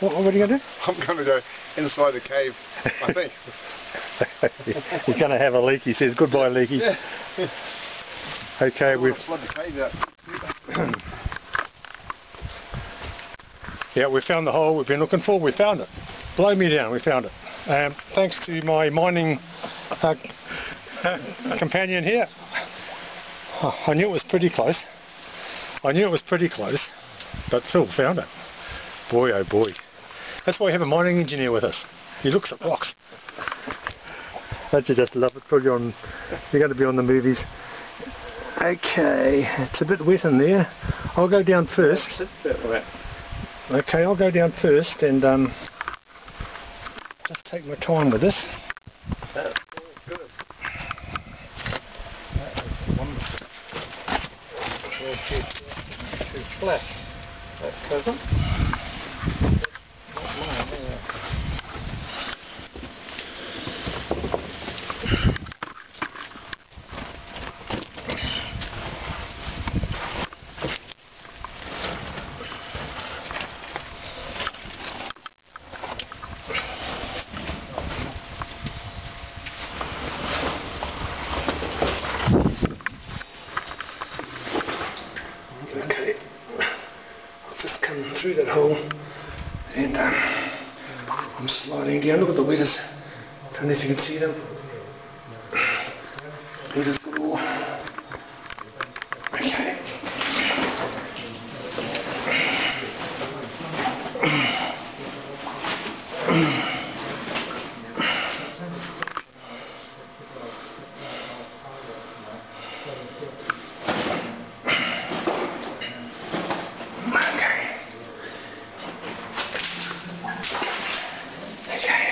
What, what are you going to do? I'm going to go inside the cave, I think. He's going to have a leak. He says, goodbye, leaky. Yeah. Okay, we've flood the cave out. yeah we found the hole we've been looking for. We found it. Blow me down. We found it. Um, thanks to my mining uh, companion here. Oh, I knew it was pretty close. I knew it was pretty close, but Phil found it. Boy, oh boy. That's why we have a mining engineer with us. He looks at rocks. Don't you just love it? Phil, you're, on, you're going to be on the movies. Okay, it's a bit wet in there. I'll go down first. Okay, I'll go down first and um, just take my time with this. Flat at present. Okay, I'll just come through that hole and um, I'm sliding down. Look at the wetas. Don't know if you can see them. Wetas galore. Okay. Okay. Okay. Okay.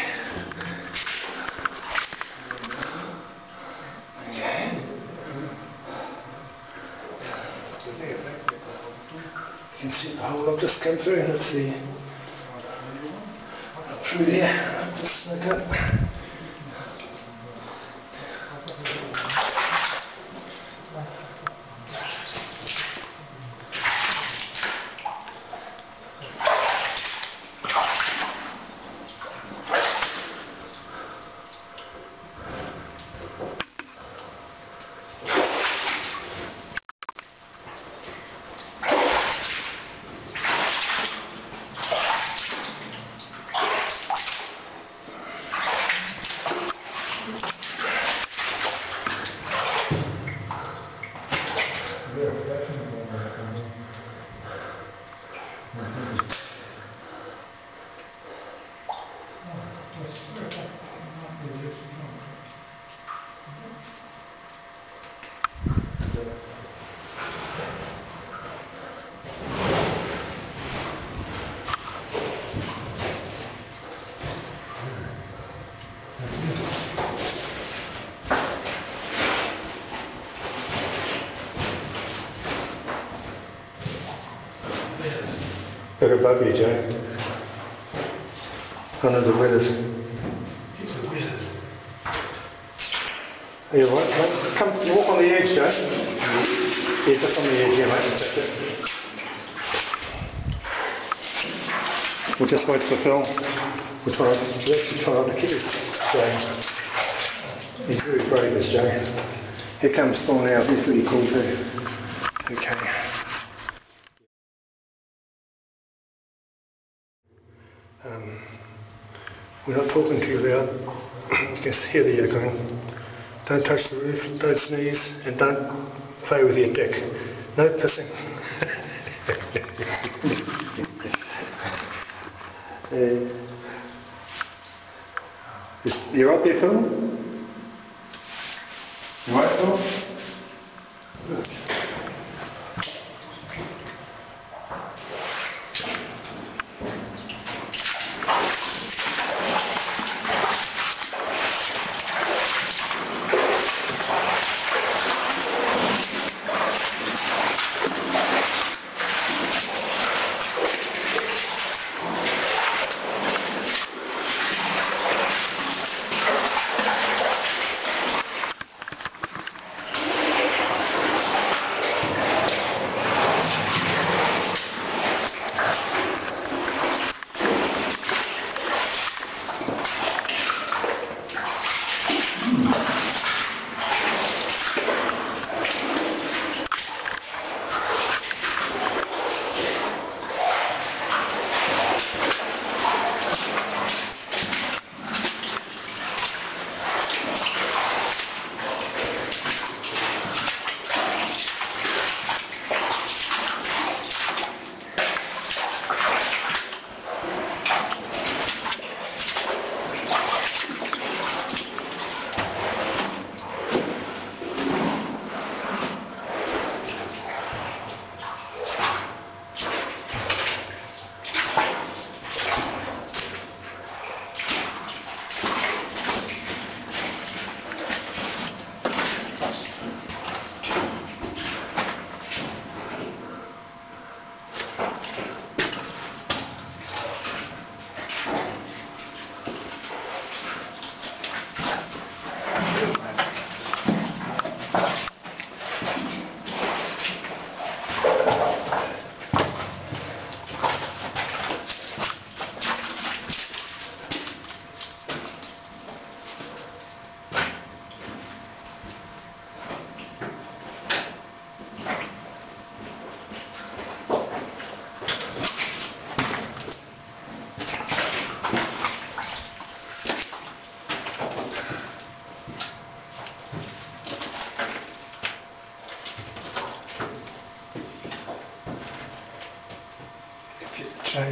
You can see I've just come through and it's the through there. Just look up. Look above you, Joe. One of the wetas. Are you right, mate? Come walk on the edge, Joe. Yeah, just on the edge, yeah, mate. That's it. We'll just wait for Phil. We'll try, let's actually try not to it. Joe. He's very brave, this Joe. Here comes Phil now. He's really cool too. Okay. Um, we're not talking to you loud. you can hear the echoing. Don't touch the roof, don't sneeze, and don't play with your dick. No pissing. uh, is- you right there, Phil? You right, Phil?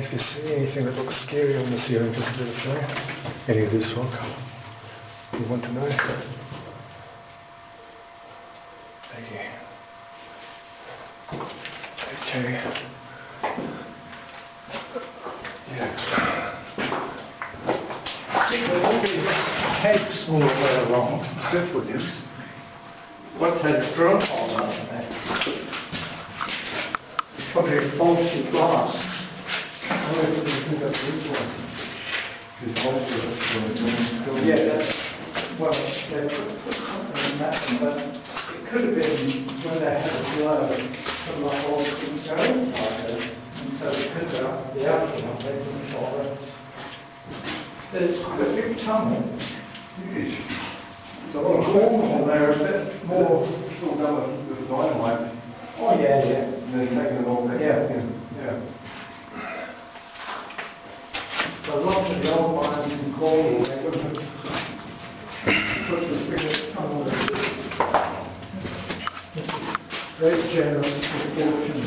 If you see anything that looks scary on the ceiling, just let us know. Any of this rock, you want to know. Thank you. Okay. Yeah. Heads all the way along. Stepwood, yes. What's that straw hole out there? Probably faulty glass. Yeah, that's, well, they put something in that, but it could have been when they had a blow from the whole thing going like that. And so it could have the outcome, they didn't follow. There's quite a big tunnel. It's a lot of cornwall there, a bit more, It's all done with dynamite, oh yeah, yeah. and then taking it all back. Yeah. Yeah. A lot of the old mines in Cornwall, they put the tunnel in. Very generous proportion.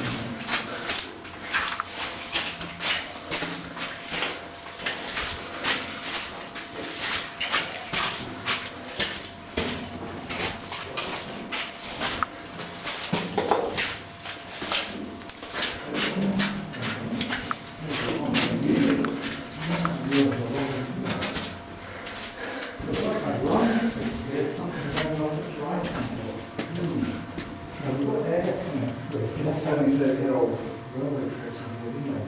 There's something going on that's right. And what air coming through. That's how he said, you know, railway tracks and everything, you know.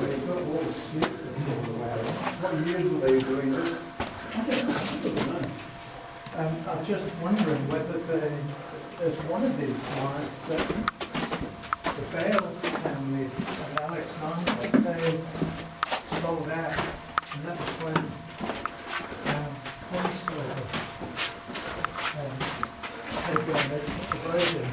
They've got all the sleep all the way around. What years were they doing this? Um, I'm just wondering whether they, there's one of these lines that the Bale family and Alexander, they sold out, and that was when, um, Constable, um, they got it, the version.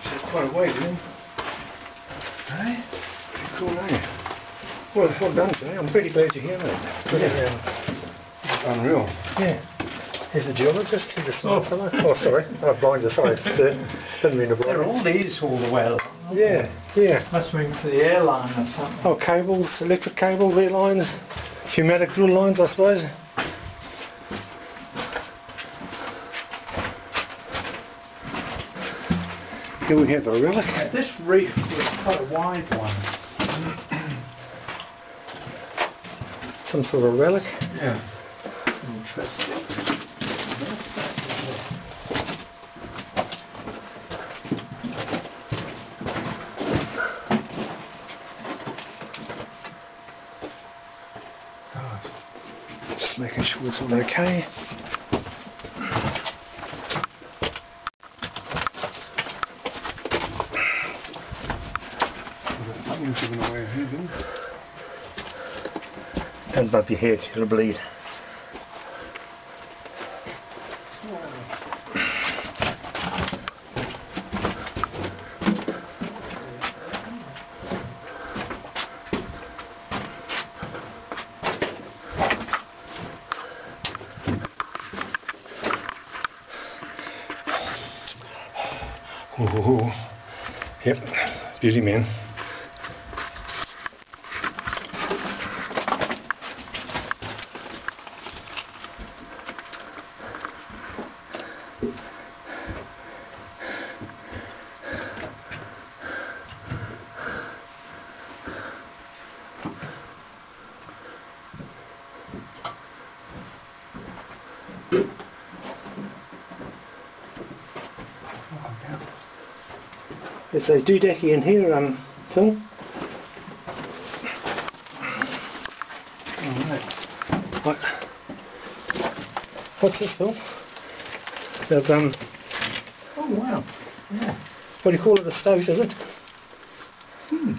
So quite a way, didn't Hey? Pretty cool, eh? Well, done, Jay. I'm pretty glad you're here, mate. Good, um, Unreal. yeah. He's a geologist, he's a smart fellow. Oh, sorry. Oh, blind sorry. Didn't mean to They're all these all the way along. Yeah, yeah. Must mean for the airline or something. Oh, cables, electric cables, airlines, pneumatic drill lines, I suppose. Here we have a relic. Yeah, This reef was quite a wide one. Some sort of relic. Yeah. Interesting. Just making sure it's all okay. Something given away here, didn't Bump your head, it'll bleed. Ooh, yep, beauty man. There's a in here, um, Phil. What? What's this, Phil? They've, um, Oh, wow. Yeah. what do you call it, a stope, is it? Hmm.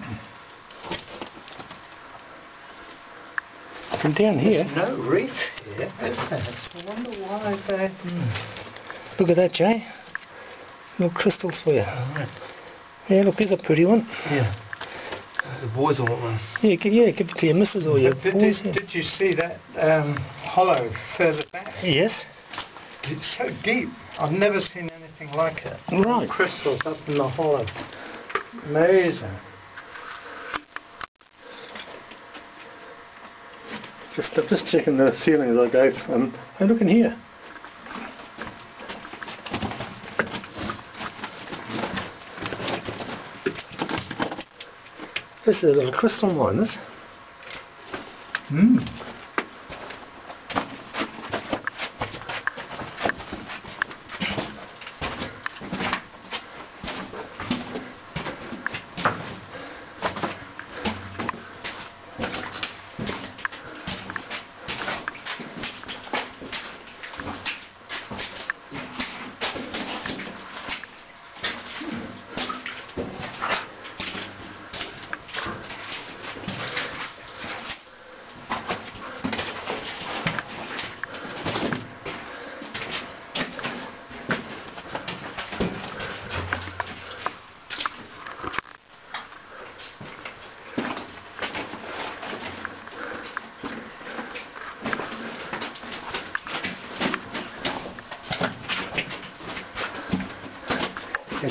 From down here, No reef here, is there? I wonder why they... look at that, Jay. Little crystals for you. Yeah, look, there's a pretty one. Yeah. The boys will want one. Yeah, give, yeah, give it to your missus or your Did, boys. did, yeah. did you see that um, hollow further back? Yes. It's so deep. I've never seen anything like it. Right. Crystals up in the hollow. Amazing. Just, I'm just checking the ceiling as I go. Um, and look in here. This is little crystal mine, this.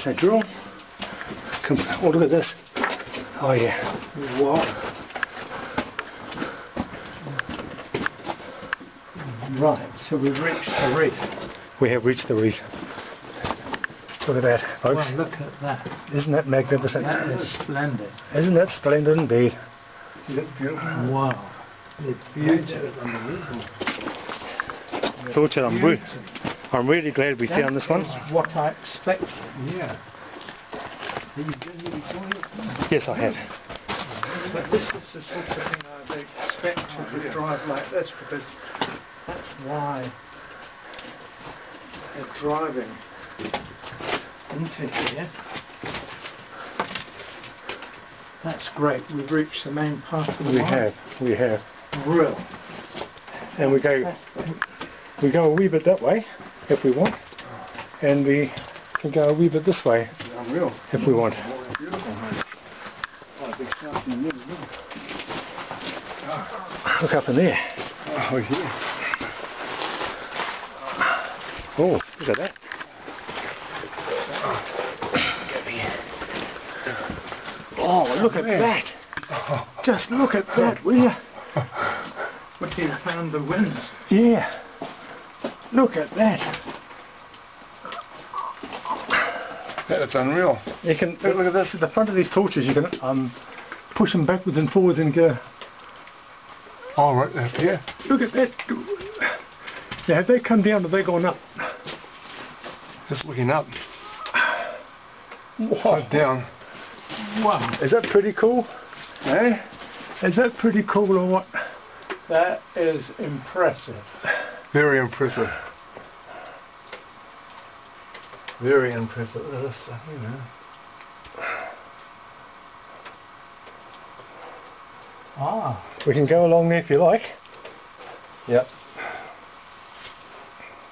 There's a drill. Come, oh, look at this. Oh, yeah. What? Right, so we've reached the reef. We have reached the reef. Look at that, folks. Well, look at that. Isn't that magnificent? That is splendid. Isn't that splendid indeed? Look beautiful. Wow. It's beautiful. Thought you, I'm, re- Beautiful. I'm really glad we found this one. That is what I expected. Yeah. Have you been here before? Yes, I have. But this is the sort of thing I'd expect to oh, drive like this because that's why they're driving into here. That's great. We've reached the main part of the We mine. have, we have. Real. And we go, we go a wee bit that way if we want. And we can go a wee bit this way Unreal. if we want. Beautiful, man. Big shout in the middle. look. Up in there. Oh, yeah. Oh, look at that. Oh, look at that. Just look at that, will you? What do you found the winds? Yeah. Look at that. That's unreal. You can Look, look at this. the front of these torches. You can um, push them backwards and forwards and go. Oh, right there. Yeah. Look at that. Now, have they come down? Have they gone up? Just looking up. Wow. Down. Wow. Is that pretty cool? Eh? Is that pretty cool or what? That is impressive. Very impressive. Very impressive. Look at this stuff, you know. Ah. We can go along there if you like. Yep.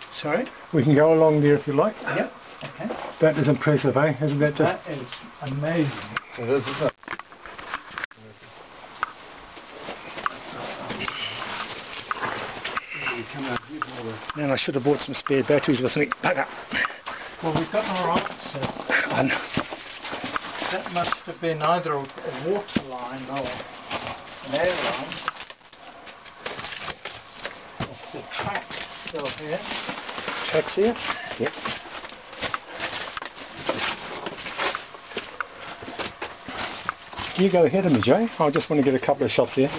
Sorry? We can go along there if you like. Yep. Okay. That is impressive, eh? Isn't that just? That is amazing. It is, isn't it? You come out here for all the- Man, I should have bought some spare batteries with me. Bugger. Well, we've got our answer. I know. That must have been either a water line or an air line. There's the track still here. Tracks here. Yep. You go ahead of me, Joe. I just want to get a couple of shots here.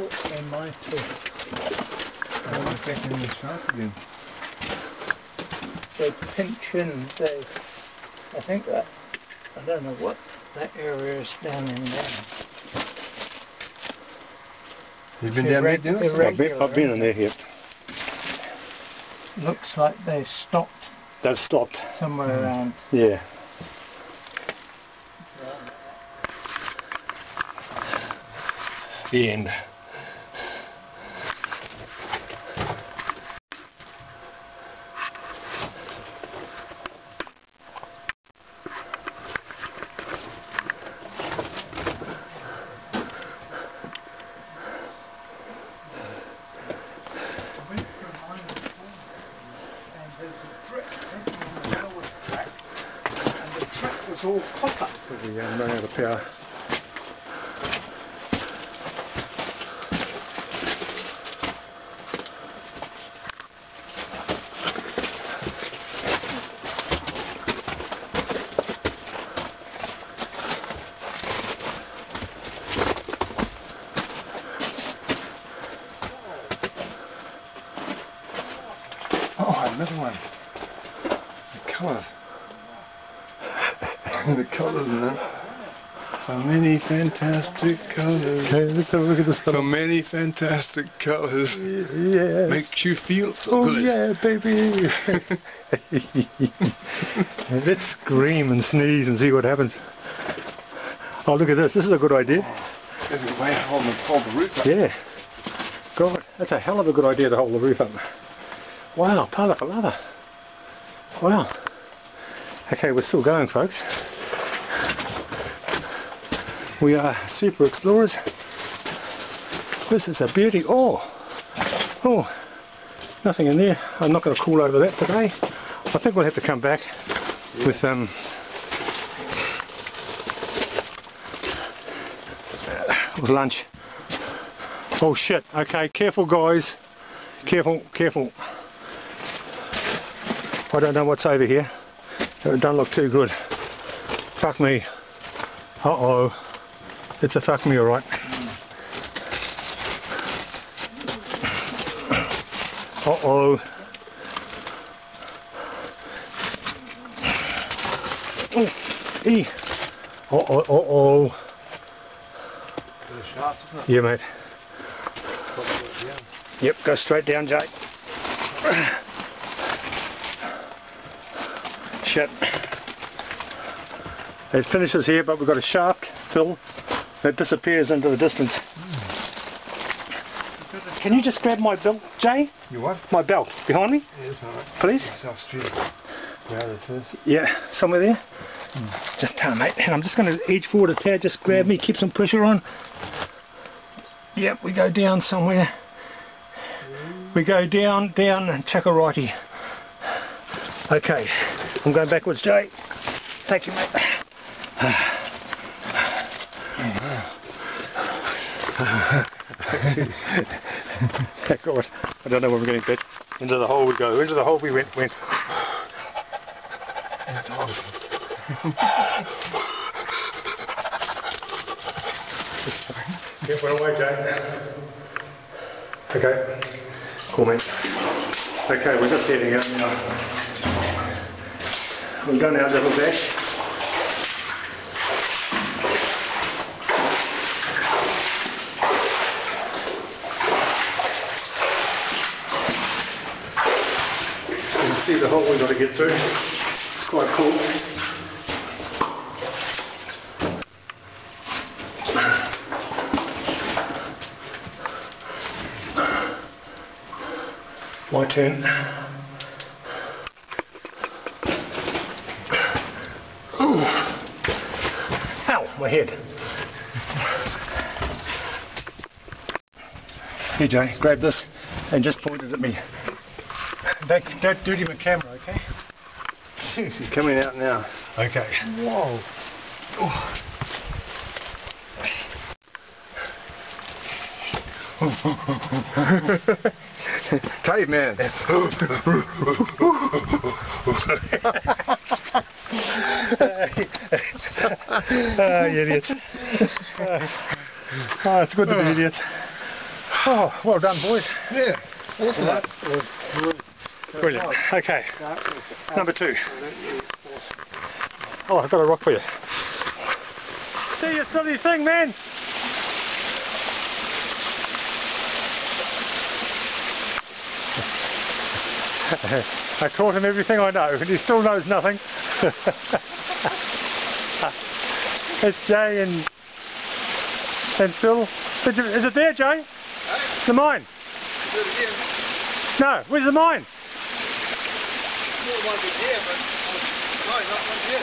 Oh, they might have. Oh, I'm thinking you start again. They pinch in, they, I think that, I don't know what that area is down in there. You've been down there, reg- Dennis? I've been, I've been in there, yep. Looks like they stopped they've stopped. somewhere mm. around. Yeah. The end. went from mine to home, and there's a brick, everything on the was cracked, and the track was all copper. We um, run out of power. Oh, another one. The colours. the colours, man. So many fantastic colours. Okay, let's have a look at this So many fantastic colours. Yeah. Makes you feel so Oh good. yeah, baby! Let's scream and sneeze and see what happens. Oh, look at this. This is a good idea. There's a way to hold the, hold the roof up. Yeah. God, that's a hell of a good idea to hold the roof up. Wow, pala palava. Wow. Okay, we're still going, folks. We are super explorers. This is a beauty. Oh, oh, nothing in there. I'm not going to call over that today. I think we'll have to come back with um, with lunch. Oh shit. Okay, careful guys. Careful, careful. I don't know what's over here. It don't look too good. Fuck me. Uh oh. It's a fuck me alright. Uh oh. Oh, e. Oh, oh. Bit of sharp? Yeah, mate. Yep, go straight down, Jay. Shit. It finishes here, but we've got a shaft fill that disappears into the distance. Can you just grab my belt, Jay? You what? My belt behind me, Yeah, it's alright. please? South Street. Grab it first. Yeah, somewhere there. Just tell mate. And I'm just going to edge forward a tad. Just grab me, keep some pressure on. Yep, we go down somewhere. We go down, down, and chuck a righty. Okay, I'm going backwards, Jay. Thank you, mate. Thank God. I don't know where we're going to get. Into the hole we go. Into the hole we went. went. Get one away, Jay. Okay. Cool, mate. Okay, we're just heading out now. We've done our little dash. You can see the hole we've got to get through. It's quite cool. My turn. Ooh. Ow, my head. Here, Jay, grab this and just point it at me. Don't, don't dirty my camera, okay? You're coming out now. Okay. Whoa. Oh. Caveman. Ah, you idiot. Ah, it's good to be idiot. Oh, well done, boys. Yeah. Awesome. That Brilliant. Okay, number two. Oh, I've got a rock for you. Do your silly thing, man. I taught him everything I know, and he still knows nothing. it's Jay and and Phil. Is it, is it there, Jay? The mine? Do it again. No, where's the mine? More one bit here, but no, not one yet.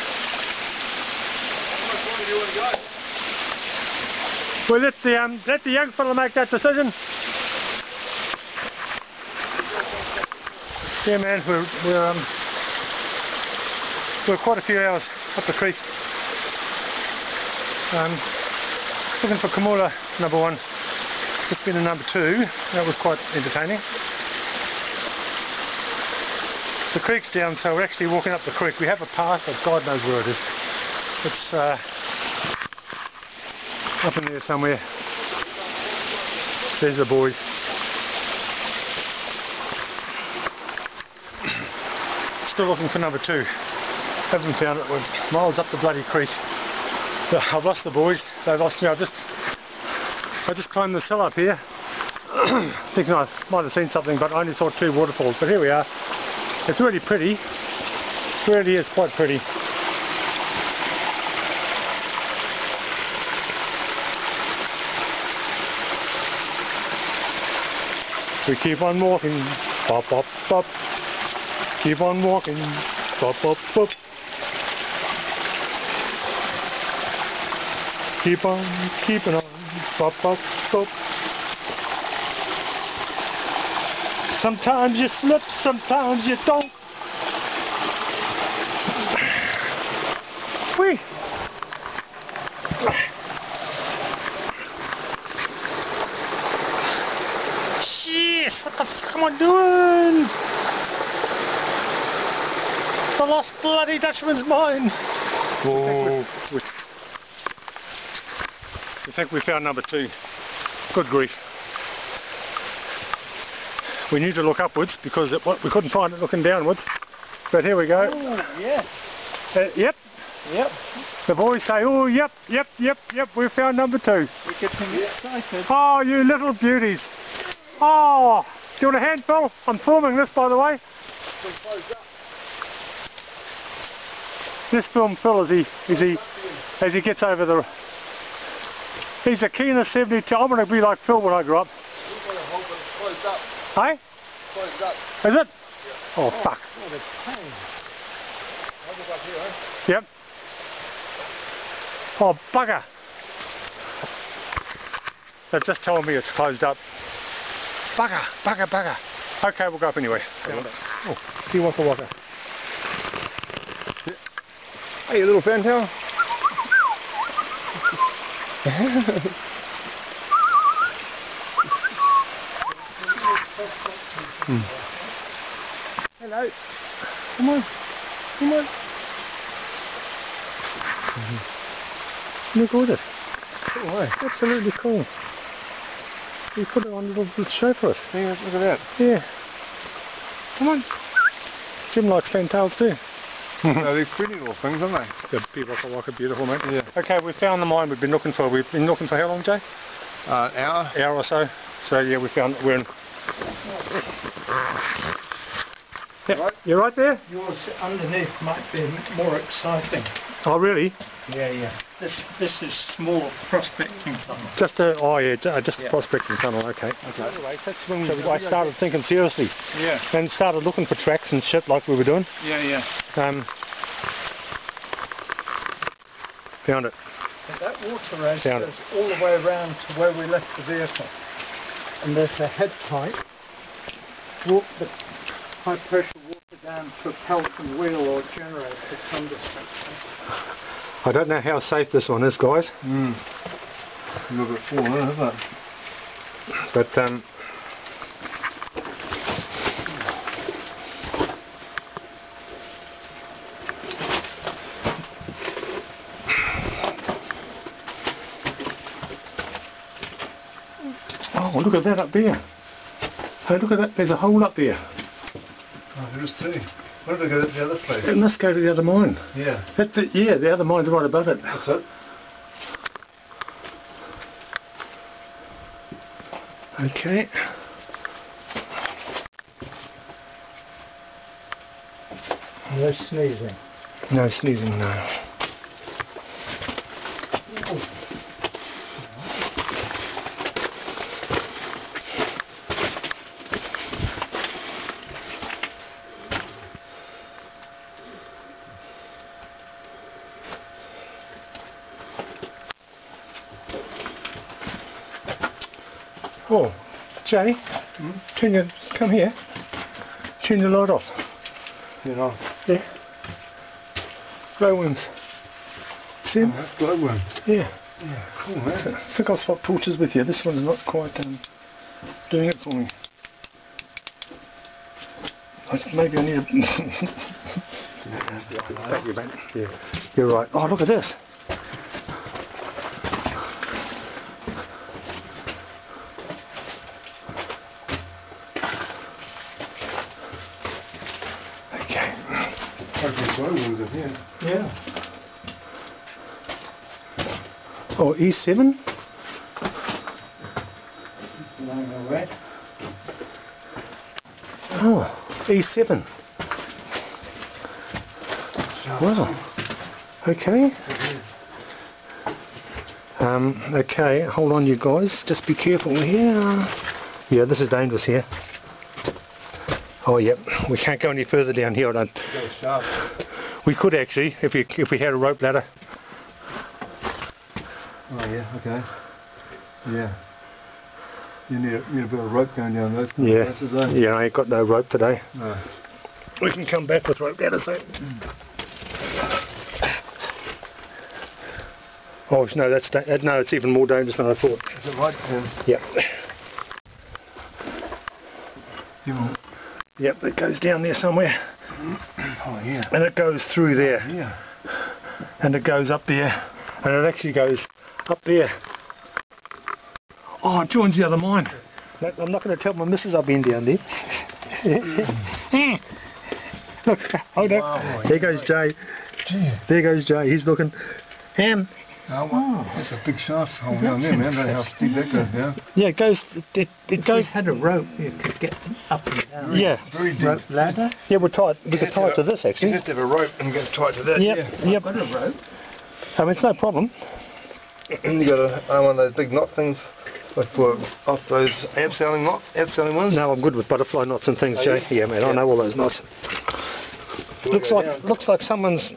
How much longer do you want to go? Well, let the um, let the young fella make that decision. Yeah, man, we're we're um, we're quite a few hours up the creek. Um, looking for Camoola number one. Just been a number two. That was quite entertaining. The creek's down, so we're actually walking up the creek. We have a path, but God knows where it is. It's uh, up in there somewhere. There's the boys. Still looking for number two. Haven't found it. We're miles up the bloody creek. I've lost the boys. They've lost me. I just, I just climbed this hill up here, thinking I might have seen something, but I only saw two waterfalls. But here we are. It's really pretty. It really is quite pretty. We keep on walking, pop, pop, pop. Keep on walking, pop, pop, pop. Keep on keeping on, pop, pop, pop. Sometimes you slip, sometimes you don't. Whee! Shit! What the fuck am I doing? The lost bloody Dutchman's mine! Oh, think we found number two. Good grief. We need to look upwards because it, we couldn't find it looking downwards. But here we go. Oh, yes. Uh, yep, Yep. the boys say, oh, yep, yep, yep, yep, we found number two. We're getting excited. Oh, you little beauties. Oh, do you want a hand, handful? I'm filming this, by the way. This film Phil as he, as he, as he gets over the... He's the keenest 72. I'm going to be like Phil when I grow up. We've got to hold it closed up. Hey? Up. Is it? Oh, fuck. A pain. Hold it up here, eh? Yep. Oh, bugger. They've just told me it's closed up. Bugger, bugger, bugger. Okay, we'll go up anyway. Oh, see waka waka. hey, little fan tail. Hello. Come on. Come on. Look at it. Oh. Absolutely cool. We put it on a little, show for us. Hey, look at that. Yeah. Come on. Jim likes fantails too. No, they're pretty little things, aren't they? The piwakawaka, beautiful mate. Yeah. Okay, we found the mine we've been looking for. We've been looking for how long, Jay? Uh, an hour. Hour or so. So yeah, we found we're in. Yeah, Right. you're right there. Yours underneath might be more exciting. Oh really? Yeah, yeah. This this is small prospecting tunnel. Just a oh yeah, uh, just Yeah. a prospecting tunnel. Okay. Okay. Anyway, that's when I started thinking seriously Yeah, and started looking for tracks and shit like we were doing. yeah, yeah. Um, found it. And that water race Found it. all the way around to where we left the vehicle. And there's a head pipe. Walk the high pressure water down to a Pelton wheel or generator at some distance. I don't know how safe this one is, guys, A little bit full, isn't but um, Oh, look at that up there. Hey, look at that. There's a hole up there. Oh, there is too. Where did we go to the other place? It must go to the other mine. Yeah, That's the, yeah, the other mine's right above it. that's it. Okay. No sneezing. No sneezing, no. Oh, Jay, turn your, come here. Turn the light off. You know, Yeah. Glowworms. See 'em? that's glowworm. Yeah. Yeah, Cool, man. I think I'll swap torches with you. This one's not quite um, doing it for me. I Maybe I need a... Thank you, mate. Yeah. You're right. Oh, look at this. Okay. Hopefully glowworms in here. Yeah. Oh, E7? Along the way. Oh, E7. Wow. Okay. Um, okay, hold on you guys. Just be careful here. Yeah, this is dangerous here. Oh, yep. We can't go any further down here. I don't. We could actually, if we if we had a rope ladder. Oh yeah, okay. Yeah. You need a, you need a bit of rope going down those kind Yeah. of places, eh? Yeah, I ain't got no rope today. No. We can come back with rope ladders though. Oh no, that's da- that, no, it's even more dangerous than I thought. Is it right, Tim? Yep, will- yep, it goes down there somewhere, Oh yeah. and it goes through there, Yeah. and it goes up there, and it actually goes up there. Oh, it joins the other mine. I'm not going to tell my missus I've been down there. Look, hold on. There goes Jay. Gee. There goes Jay. He's looking. Ham. Oh, well, that's a big shaft hole down there, man. How that goes down. Yeah, it goes. It, it, it If we goes. had a rope, you could get up and down. Yeah, Very deep. Rope ladder? yeah. We're tied. We could tie it to this actually. You have to have a rope and get tied to that. Yep, Yeah. yep. Got a rope? I mean, it's no problem. You got a, one of those big knot things, like for off those abseiling knot, abseiling ones. No, I'm good with butterfly knots and things, Jay. Yeah, man. I know all those knots. Looks like down. looks like someone's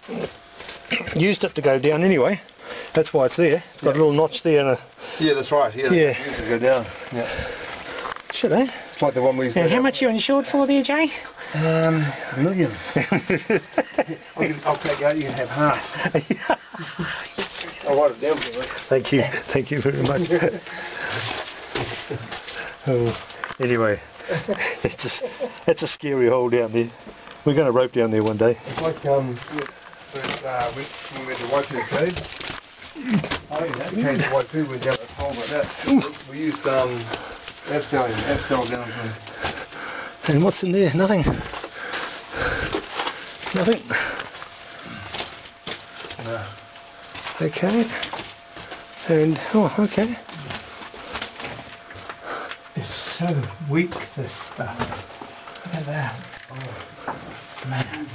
used it to go down anyway. That's why it's there. It's got a little notch there and a Yeah, that's right. Yeah. Yeah. You to go down. Yeah. shit, eh? It's like the one we used how much you insured for there, Jay? Um, a million. I'll, I'll take out. You can have half. It down. Thank you. Thank you very much. oh, anyway, it's a, it's a scary hole down there. We're going to rope down there one day. It's like um, with, uh, we, when we went to Waipu Cave. Oh, yeah. We came to Waipu, we down a hole like that. We used um, abseiling, abseil down from And what's in there? Nothing. Nothing. No. Okay. And, oh, okay. It's so weak, this stuff. Look at that. Oh, man.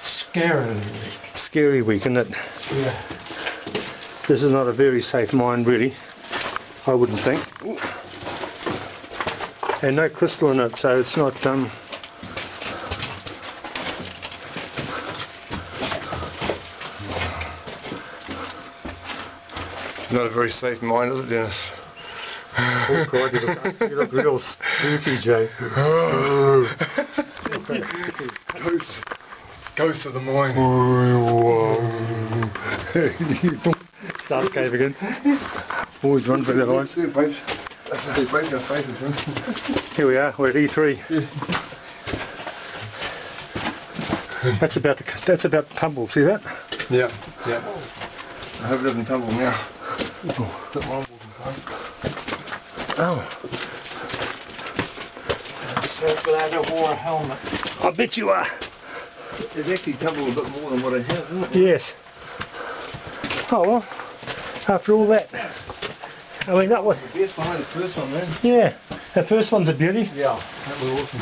Scarily weak. Scary weak, isn't it? Yeah. This is not a very safe mine, really. I wouldn't think. And no crystal in it, so it's not, um, Not a very safe mine, is it, Dennis? oh God, you look, you look real spooky, Jay. Ghost, ghost of the mine. Start cave again. Always run for their lives. Two pipes. That's a big pipe, that's faces, huh? Here we are, we're at E3. That's about the, that's about tumble, see that? Yeah, yeah. I hope it doesn't tumble now. That one walking past. Oh, So glad I wore a helmet. I bet you are. It's actually tumbled a bit more than what I have, isn't it? Yes. Oh well, after all that. I mean, that was, The best behind the first one, man. yeah, the first one's a beauty. Yeah, that was awesome.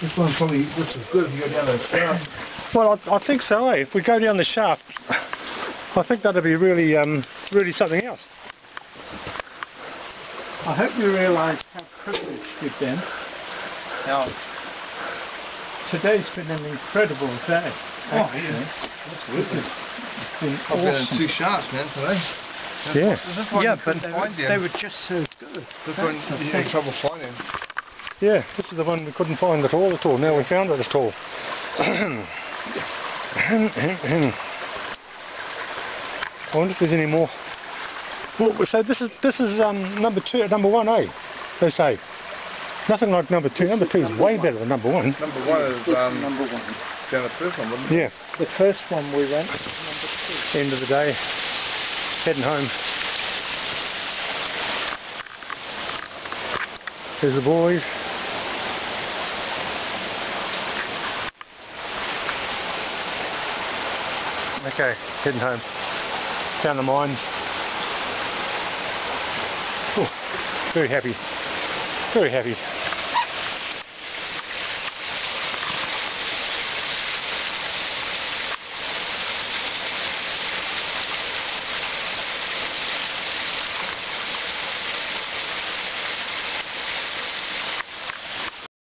This one's probably, this is good if you go down those shaft. Well, I, I think so, eh? If we go down the shaft, I think that'd be really, um, really something else. I hope you realise how privileged you've been. Now, Today's been an incredible day. Oh, actually. yeah. This has been I've been in two shots, man, today. Yeah. This one Yeah, but they, were- they were just so good. This one the you had trouble finding. Yeah, this is the one we couldn't find at all at all. Now we found it at all. I wonder if there's any more. Well, so this is this is um, number two, number one, eh? They say. Nothing like number two. Number two is way better than number one. Number one is um, Number one. down the first one, wasn't it? Yeah. The first one we went, number two. End of the day, heading home. There's the boys. Okay, heading home. Down the mines. Oh, very happy. Very happy.